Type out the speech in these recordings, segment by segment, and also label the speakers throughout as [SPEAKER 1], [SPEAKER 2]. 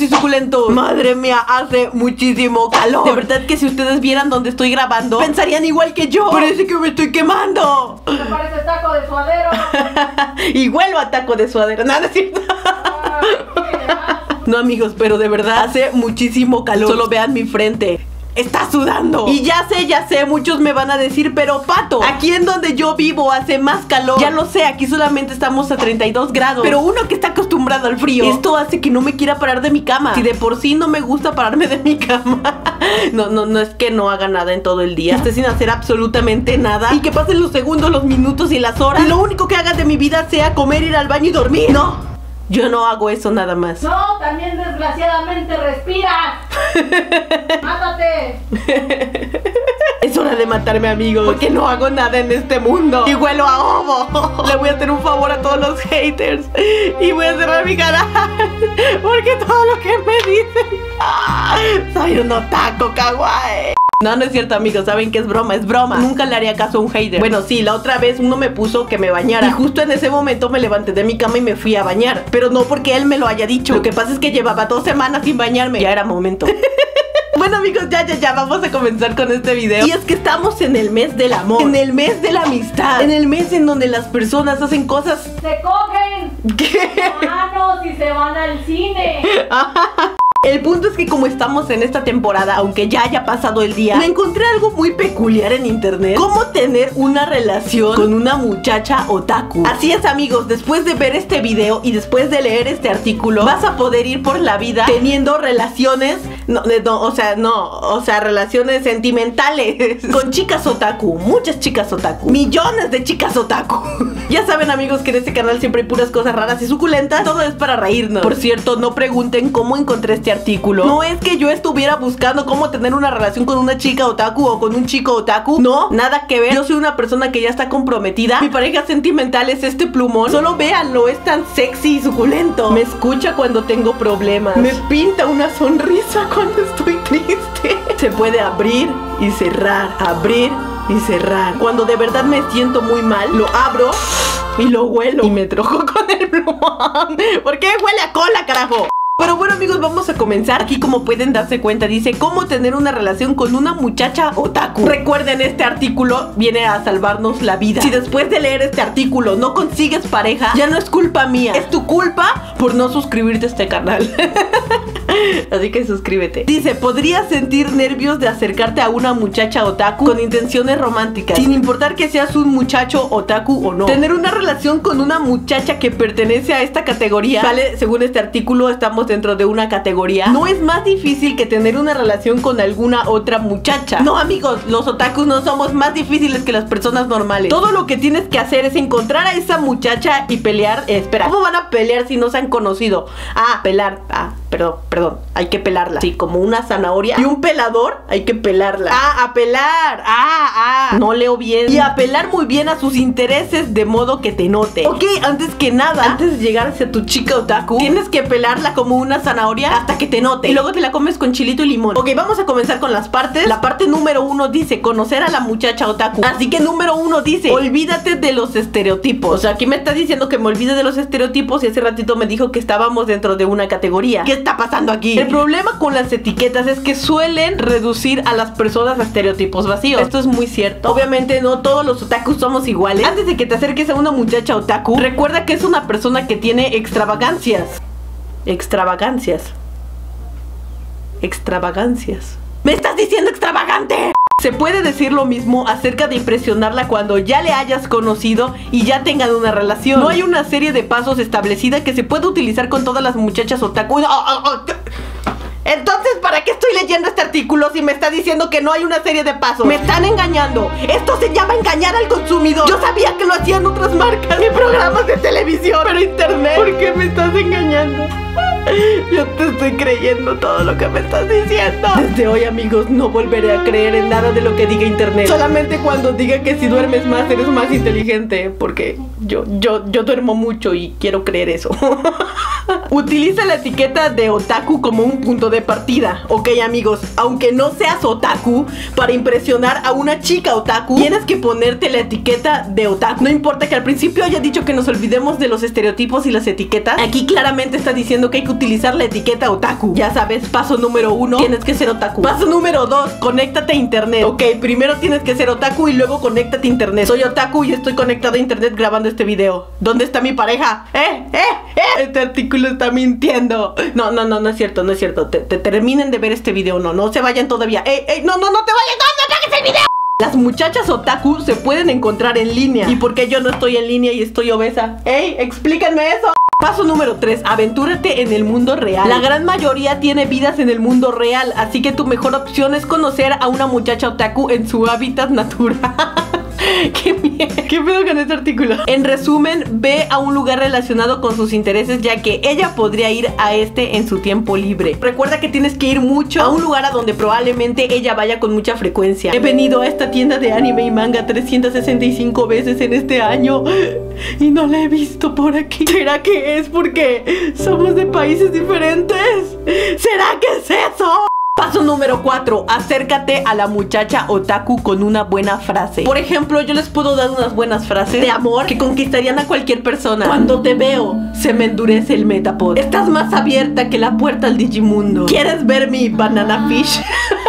[SPEAKER 1] y suculentos. Madre mía, hace muchísimo calor. De verdad que si ustedes vieran donde estoy grabando, pensarían igual que yo. Parece que me estoy quemando.
[SPEAKER 2] Me parece taco de suadero.
[SPEAKER 1] y vuelvo a taco de suadero. Nada, es cierto. No amigos, pero de verdad hace muchísimo calor. Solo vean mi frente está sudando. Y ya sé, ya sé, muchos me van a decir, pero Pato, aquí en donde yo vivo hace más calor. Ya lo sé, aquí solamente estamos a 32 grados. Pero uno que está acostumbrado al frío, esto hace que no me quiera parar de mi cama. Si de por sí no me gusta pararme de mi cama. no, no, no es que no haga nada en todo el día. Esté sin hacer absolutamente nada. Y que pasen los segundos, los minutos y las horas. Y lo único que haga de mi vida sea comer, ir al baño y dormir. No. Yo no hago eso nada más.
[SPEAKER 2] No, también desgraciadamente respiras. ¡Mátate!
[SPEAKER 1] Es hora de matarme, amigos. Porque no hago nada en este mundo. Y huelo a ovo. Le voy a hacer un favor a todos los haters. Y voy a cerrar mi canal. Porque todo lo que me dicen. Soy un otaku kawaii. No, no es cierto, amigos. Saben que es broma, es broma. Nunca le haría caso a un hater. Bueno, sí, la otra vez uno me puso que me bañara. Y justo en ese momento me levanté de mi cama y me fui a bañar. Pero no porque él me lo haya dicho. Lo que pasa es que llevaba dos semanas sin bañarme. Ya era momento. Bueno amigos, ya, ya, ya, vamos a comenzar con este video Y es que estamos en el mes del amor En el mes de la amistad En el mes en donde las personas hacen cosas
[SPEAKER 2] Se cogen
[SPEAKER 1] ¿Qué?
[SPEAKER 2] manos y se van al cine
[SPEAKER 1] El punto es que como estamos en esta temporada, aunque ya haya pasado el día, me encontré algo muy peculiar en internet. ¿Cómo tener una relación con una muchacha otaku? Así es amigos, después de ver este video y después de leer este artículo, vas a poder ir por la vida teniendo relaciones, no, no o sea, no, o sea, relaciones sentimentales con chicas otaku, muchas chicas otaku, millones de chicas otaku. ya saben amigos que en este canal siempre hay puras cosas raras y suculentas, todo es para reírnos. Por cierto, no pregunten cómo encontré este artículo no es que yo estuviera buscando cómo tener una relación con una chica otaku o con un chico otaku. No, nada que ver. Yo soy una persona que ya está comprometida. Mi pareja sentimental es este plumón. Solo véanlo, es tan sexy y suculento. Me escucha cuando tengo problemas. Me pinta una sonrisa estoy triste. Se puede abrir y cerrar, abrir y cerrar. Cuando de verdad me siento muy mal, lo abro y lo huelo. Y me trojo con el plumón. ¿Por qué huele a cola, carajo? Pero bueno amigos, vamos a comenzar. Aquí como pueden darse cuenta dice cómo tener una relación con una muchacha otaku. Recuerden, este artículo viene a salvarnos la vida. Si después de leer este artículo no consigues pareja, ya no es culpa mía. Es tu culpa por no suscribirte a este canal. Así que suscríbete. Dice, podrías sentir nervios de acercarte a una muchacha otaku con intenciones románticas, sin importar que seas un muchacho otaku o no. Tener una relación con una muchacha que pertenece a esta categoría, vale, según este artículo, estamos dentro de una categoría, no es más difícil que tener una relación con alguna otra muchacha. No, amigos, los otakus no somos más difíciles que las personas normales. Todo lo que tienes que hacer es encontrar a esa muchacha y pelear. Espera, ¿cómo van a pelear si no se han conocido? Ah, pelar. Ah, perdón, perdón. Hay que pelarla. Sí, como una zanahoria. Y un pelador, hay que pelarla. Ah, a pelar. Ah, ah. No leo bien. Y a pelar muy bien a sus intereses de modo que te note. Ok, antes que nada, antes de llegar hacia tu chica otaku, tienes que pelarla como una zanahoria hasta que te note. Y luego te la comes con chilito y limón. Ok, vamos a comenzar con las partes. La parte número uno dice conocer a la muchacha otaku. Así que número uno dice olvídate de los estereotipos. O sea, aquí me está diciendo que me olvide de los estereotipos y hace ratito me dijo que estábamos dentro de una categoría. ¿Qué está pasando aquí? El problema con las etiquetas es que suelen reducir a las personas a estereotipos vacíos. Esto es muy cierto. Obviamente no todos los otakus somos iguales. Antes de que te acerques a una muchacha otaku, recuerda que es una persona que tiene extravagancias. Extravagancias. Extravagancias. ¿Me estás diciendo extravagante? Se puede decir lo mismo acerca de impresionarla cuando ya le hayas conocido y ya tengan una relación. No hay una serie de pasos establecida que se pueda utilizar con todas las muchachas otaku. Entonces, ¿para qué estoy leyendo este artículo si me está diciendo que no hay una serie de pasos? Me están engañando. Esto se llama engañar al consumidor. Yo sabía que lo hacían otras marcas y programas de televisión, pero internet. ¿Por qué me estás engañando? Yo te estoy creyendo todo lo que me estás diciendo. Desde hoy, amigos, no volveré a creer en nada de lo que diga internet. Solamente cuando diga que si duermes más eres más inteligente, porque yo yo yo duermo mucho y quiero creer eso. Utiliza la etiqueta de otaku como un punto de partida. Ok, amigos, aunque no seas otaku, para impresionar a una chica otaku, tienes que ponerte la etiqueta de otaku. No importa que al principio haya dicho que nos olvidemos de los estereotipos y las etiquetas. Aquí claramente está diciendo que hay que utilizar la etiqueta otaku. Ya sabes, paso número uno, tienes que ser otaku. Paso número dos, conéctate a internet. Ok, primero tienes que ser otaku y luego conéctate a internet. Soy otaku y estoy conectado a internet grabando este video. ¿Dónde está mi pareja? ¡Eh! ¡Eh! ¡Eh! Este artículo está mintiendo. No, no, no, no es cierto, no es cierto. Te, te terminen de ver este video, no, no se vayan todavía. ¡Ey, ey! ¡No, no, no te vayas! ¡No, no apagues el video! Las muchachas otaku se pueden encontrar en línea. ¿Y por qué yo no estoy en línea y estoy obesa? ¡Ey! Explíquenme eso. Paso número 3. Aventúrate en el mundo real. La gran mayoría tiene vidas en el mundo real, así que tu mejor opción es conocer a una muchacha otaku en su hábitat natural. ¡Qué! ¿Qué pedo con este artículo? En resumen, ve a un lugar relacionado con sus intereses ya que ella podría ir a este en su tiempo libre. Recuerda que tienes que ir mucho a un lugar a donde probablemente ella vaya con mucha frecuencia. He venido a esta tienda de anime y manga 365 veces en este año y no la he visto por aquí. ¿Será que es porque somos de países diferentes? ¿Será que es eso? Número 4. Acércate a la muchacha otaku con una buena frase. Por ejemplo, yo les puedo dar unas buenas frases de amor que conquistarían a cualquier persona. Cuando te veo, se me endurece el metapod. Estás más abierta que la puerta al Digimundo. ¿Quieres ver mi banana fish?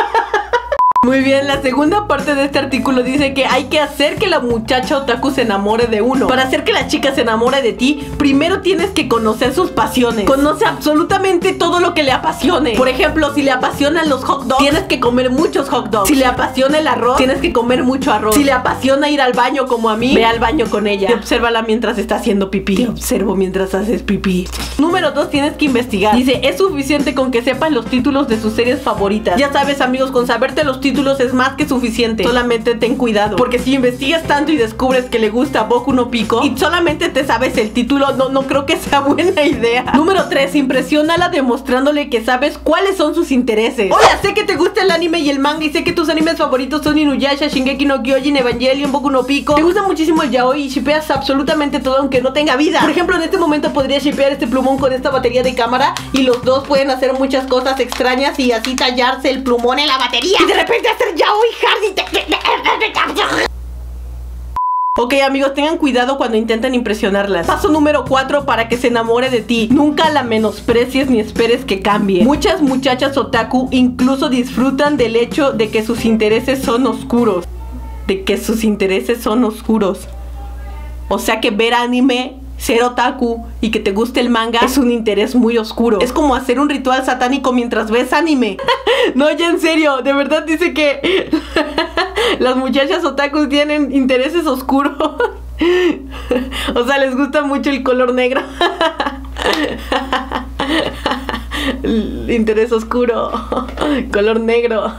[SPEAKER 1] Muy bien, la segunda parte de este artículo dice que hay que hacer que la muchacha otaku se enamore de uno. Para hacer que la chica se enamore de ti, primero tienes que conocer sus pasiones. Conoce absolutamente todo lo que le apasione. Por ejemplo, si le apasionan los hot dogs, tienes que comer muchos hot dogs. Si le apasiona el arroz, tienes que comer mucho arroz. Si le apasiona ir al baño como a mí, ve al baño con ella. Y obsérvala mientras está haciendo pipí. Te observo mientras haces pipí. Número 2, tienes que investigar. Dice, es suficiente con que sepas los títulos de sus series favoritas. Ya sabes, amigos, con saberte los títulos es más que suficiente. Solamente ten cuidado. Porque si investigas tanto y descubres que le gusta Boku no Pico y solamente te sabes el título, no, no creo que sea buena idea. Número 3. Impresiónala demostrándole que sabes cuáles son sus intereses. Hola, sé que te gusta el anime y el manga y sé que tus animes favoritos son Inuyasha, Shingeki no Kyojin, Evangelion, Boku no Pico. Te gusta muchísimo el yaoi y shipeas absolutamente todo aunque no tenga vida. Por ejemplo, en este momento podría shipear este plumón con esta batería de cámara y los dos pueden hacer muchas cosas extrañas y así tallarse el plumón en la batería. Y de repente hacer yaoi Hardy. Ok amigos, tengan cuidado cuando intenten impresionarlas. Paso número 4 para que se enamore de ti. Nunca la menosprecies ni esperes que cambie. Muchas muchachas otaku incluso disfrutan del hecho de que sus intereses son oscuros. De que sus intereses son oscuros. O sea que ver anime ser otaku y que te guste el manga es un interés muy oscuro. Es como hacer un ritual satánico mientras ves anime. no, ya en serio, de verdad dice que las muchachas otakus tienen intereses oscuros. o sea, les gusta mucho el color negro. interés oscuro, color negro.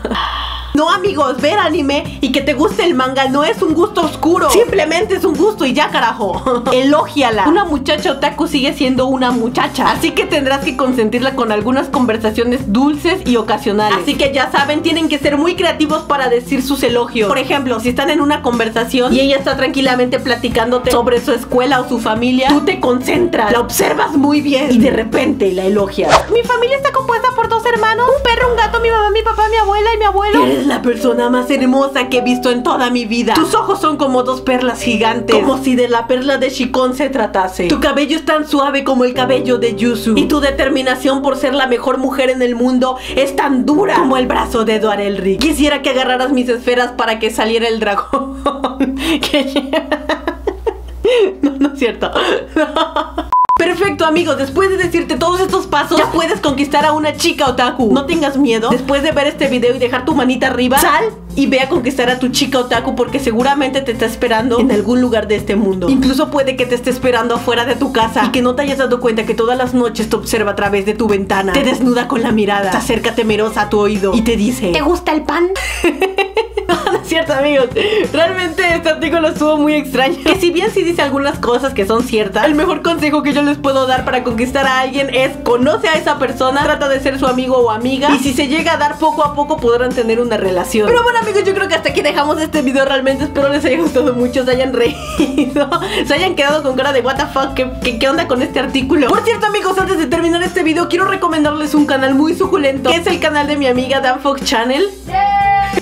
[SPEAKER 1] No, amigos, ver anime y que te guste el manga no es un gusto oscuro. Simplemente es un gusto y ya, carajo. Elógiala. Una muchacha otaku sigue siendo una muchacha. Así que tendrás que consentirla con algunas conversaciones dulces y ocasionales. Así que ya saben, tienen que ser muy creativos para decir sus elogios. Por ejemplo, si están en una conversación y ella está tranquilamente platicándote sobre su escuela o su familia, tú te concentras, la observas muy bien y de repente la elogias. Mi familia está compuesta por dos hermanos, un perro, un gato, mi mamá, mi papá, mi abuela y mi abuelo. La persona más hermosa que he visto en toda mi vida. Tus ojos son como dos perlas gigantes, como si de la perla de Shikon se tratase. Tu cabello es tan suave como el cabello de Yusu. Y tu determinación por ser la mejor mujer en el mundo es tan dura como el brazo de Edward Elric. Quisiera que agarraras mis esferas para que saliera el dragón. no, no es cierto. Perfecto, amigos. Después de decirte todos estos pasos, ya puedes conquistar a una chica otaku. No tengas miedo. Después de ver este video y dejar tu manita arriba, sal y ve a conquistar a tu chica otaku porque seguramente te está esperando en algún lugar de este mundo. Incluso puede que te esté esperando afuera de tu casa y que no te hayas dado cuenta que todas las noches te observa a través de tu ventana. Te desnuda con la mirada, se acerca temerosa a tu oído y te dice:
[SPEAKER 2] ¿Te gusta el pan?
[SPEAKER 1] cierto, amigos. Realmente este artículo estuvo muy extraño. Que si bien sí dice algunas cosas que son ciertas, el mejor consejo que yo les puedo dar para conquistar a alguien es conoce a esa persona, trata de ser su amigo o amiga. Y si se llega a dar poco a poco, podrán tener una relación. Pero bueno, amigos, yo creo que hasta aquí dejamos este video. Realmente espero les haya gustado mucho, se hayan reído, se hayan quedado con cara de what the fuck, ¿qué, qué, onda con este artículo? Por cierto, amigos, antes de terminar este video, quiero recomendarles un canal muy suculento, que es el canal de mi amiga Dan Fox Channel.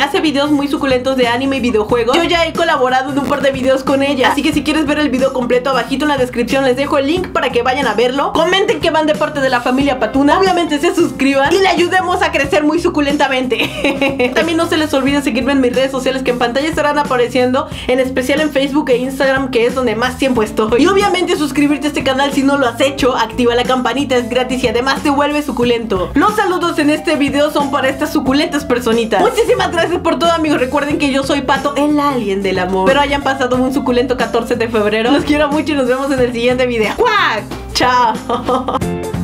[SPEAKER 1] Hace videos muy suculentos de anime y videojuegos Yo ya he colaborado en un par de videos con ella. Así que si quieres ver el video completo abajito en la descripción les dejo el link para que vayan a verlo. Comenten que van de parte de la familia Patuna. Obviamente se suscriban y le ayudemos a crecer muy suculentamente. También no se les olvide seguirme en mis redes sociales que en pantalla estarán apareciendo En especial en Facebook e Instagram que es donde más tiempo estoy. Y obviamente suscribirte a este canal si no lo has hecho Activa la campanita, es gratis y además te vuelve suculento. Los saludos en este video son para estas suculentas personitas. Muchísimas gracias gracias por todo, amigos. Recuerden que yo soy Pato, el alien del amor. Pero hayan pasado un suculento 14 de febrero. Los quiero mucho y nos vemos en el siguiente video. ¡Cuac! ¡Chao!